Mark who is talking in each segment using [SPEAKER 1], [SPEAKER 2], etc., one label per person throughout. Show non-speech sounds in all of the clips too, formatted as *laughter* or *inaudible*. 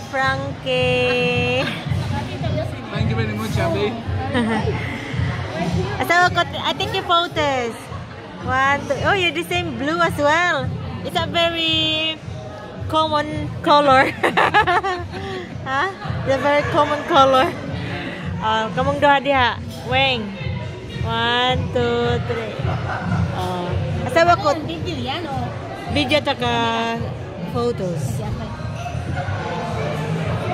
[SPEAKER 1] Frankie.
[SPEAKER 2] Thank you very much, Abby. *laughs*
[SPEAKER 1] so, I take your photos. One, two. Oh, you're the same blue as well. It's a very common color. *laughs* huh? It's a very common color. Uh, kamong doha diha. Weng. One, two, three. Uh, asawa ko,
[SPEAKER 3] Video yan o.
[SPEAKER 1] video taka photos.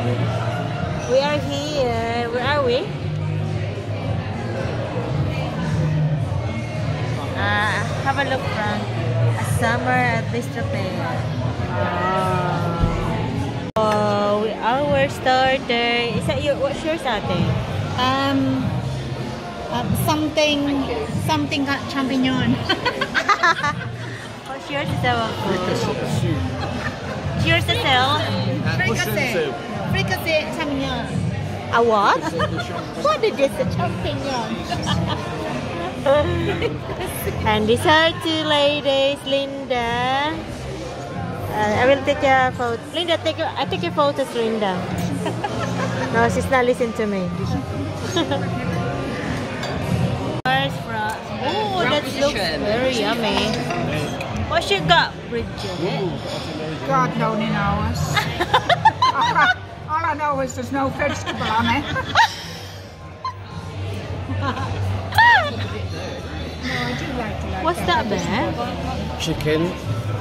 [SPEAKER 1] We are here. Where are we? Uh, have a look, from A summer at Bistrot Pierre. Wow. Oh, our starter. Is that your, what's yours, ate?
[SPEAKER 3] Um, um, something, something got champignon. *laughs*
[SPEAKER 1] What's yours is our Yours is our
[SPEAKER 3] Fricassee. Fricassee champignon.
[SPEAKER 1] a what?
[SPEAKER 3] What is this? A champignon.
[SPEAKER 1] and these are two ladies, Linda. Uh, I will take a photo. Linda, take a, I take your photos, Linda. *laughs* no, she's not listening to me. Where's from? Oh, that looks very yummy. What you got, Bridget?
[SPEAKER 4] God only knows. all, I, all I know is there's no vegetable on it. no, I do like to like
[SPEAKER 1] What's that, Bear?
[SPEAKER 5] chicken,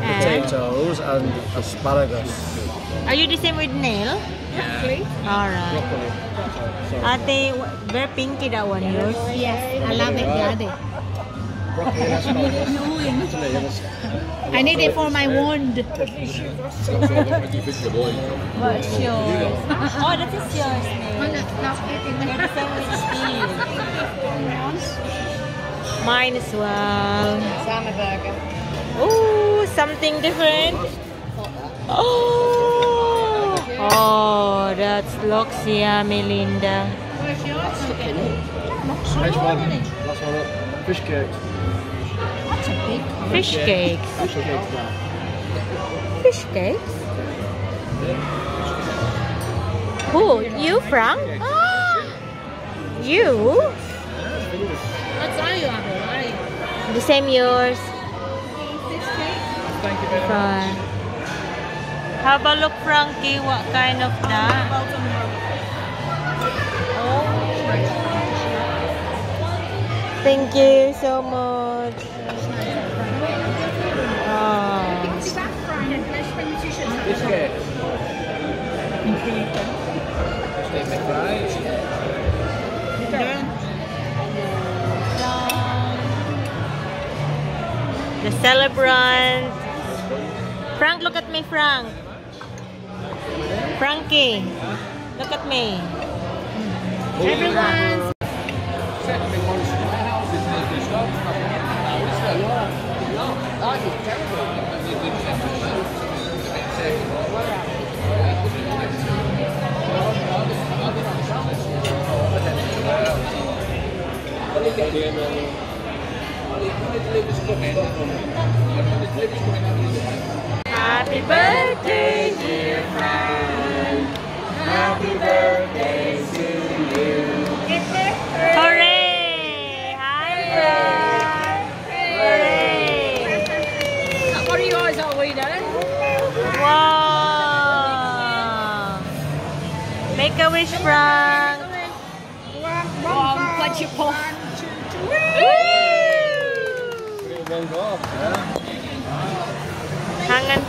[SPEAKER 1] And
[SPEAKER 5] potatoes, and asparagus.
[SPEAKER 1] are you the same with Neil? Yeah. Alright.
[SPEAKER 5] Broccoli.
[SPEAKER 1] Ate, wh- very pinky that one, yours.
[SPEAKER 3] Yes, I love it, Daddy.
[SPEAKER 5] Broccoli and asparagus.
[SPEAKER 3] I need it for my wound.
[SPEAKER 1] What's yours? oh, that is yours, Neil. You're the same with Steve. Mine as well.
[SPEAKER 3] Salmon burger.
[SPEAKER 1] Oh, something different. Oh, oh, that looks yummy, Linda.
[SPEAKER 3] Where's yours?
[SPEAKER 5] One. Last one. Fish cakes.
[SPEAKER 3] That's a
[SPEAKER 1] Fish cakes.
[SPEAKER 5] Fish cakes now.
[SPEAKER 1] Fish cakes? Who? You, Frank? Ah! You?
[SPEAKER 3] What's are you, Abu?
[SPEAKER 1] The same yours.
[SPEAKER 2] Thank you very much.
[SPEAKER 1] Fine. Have a look, Frankie. What kind of that? Oh. Thank you so much.
[SPEAKER 2] Fish cakes. Steak McFries.
[SPEAKER 1] The celebrant. Frank, look at me, Frank. Frankie, look at me.
[SPEAKER 3] Everyone's
[SPEAKER 1] Happy birthday, dear Frank. Happy birthday to you. Hooray! Hi. Hooray!
[SPEAKER 3] What are you guys all we doing?
[SPEAKER 1] Wow! Make a wish, Frank.
[SPEAKER 3] Um, what you pull?
[SPEAKER 5] One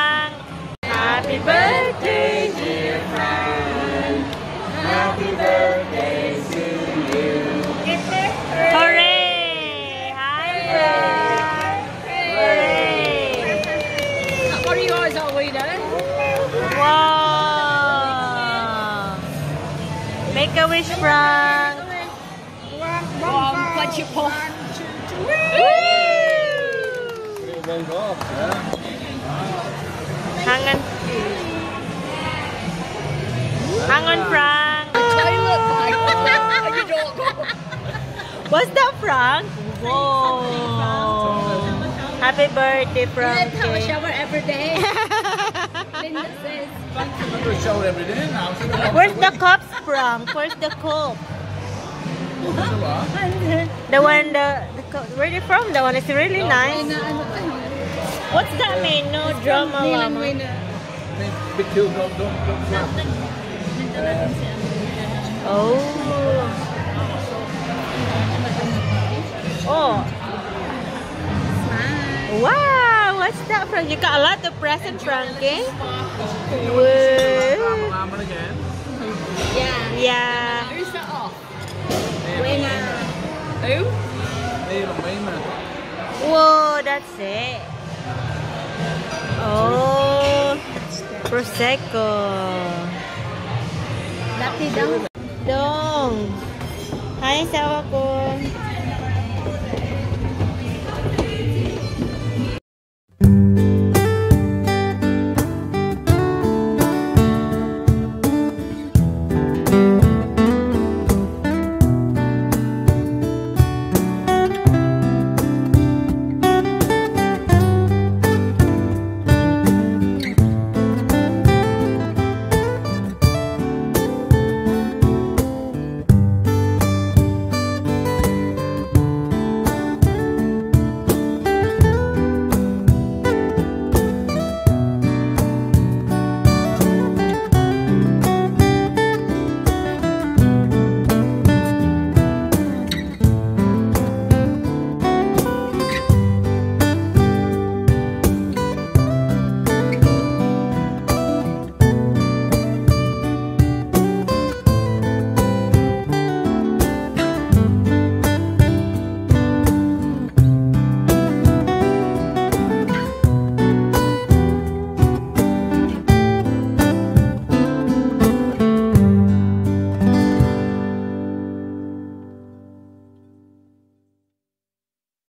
[SPEAKER 1] Make a wish, Frank.
[SPEAKER 5] One,
[SPEAKER 4] one,
[SPEAKER 3] what you call?
[SPEAKER 4] one, two, two.
[SPEAKER 5] It won't go off, yeah?
[SPEAKER 1] Hang on. Hang on, Frank.
[SPEAKER 3] You.
[SPEAKER 1] What's that, Frank? Whoa. Happy birthday,
[SPEAKER 3] You have to have a shower every day. *laughs*
[SPEAKER 1] Where's the cups, from? Where's the cup? The one, the, the where they from? The one is really nice. What's that mean? No drama. Oh. Oh. Wow, what's that from? You got a lot of present, Frankie. Whoa.
[SPEAKER 2] Ramen again.
[SPEAKER 3] Yeah.
[SPEAKER 1] Yeah.
[SPEAKER 3] Who's that off? Winner. Who?
[SPEAKER 2] Neil and Wayman.
[SPEAKER 1] Whoa, that's it. Oh, prosecco.
[SPEAKER 3] Latte down.
[SPEAKER 1] Dong. Hi, asawa ko.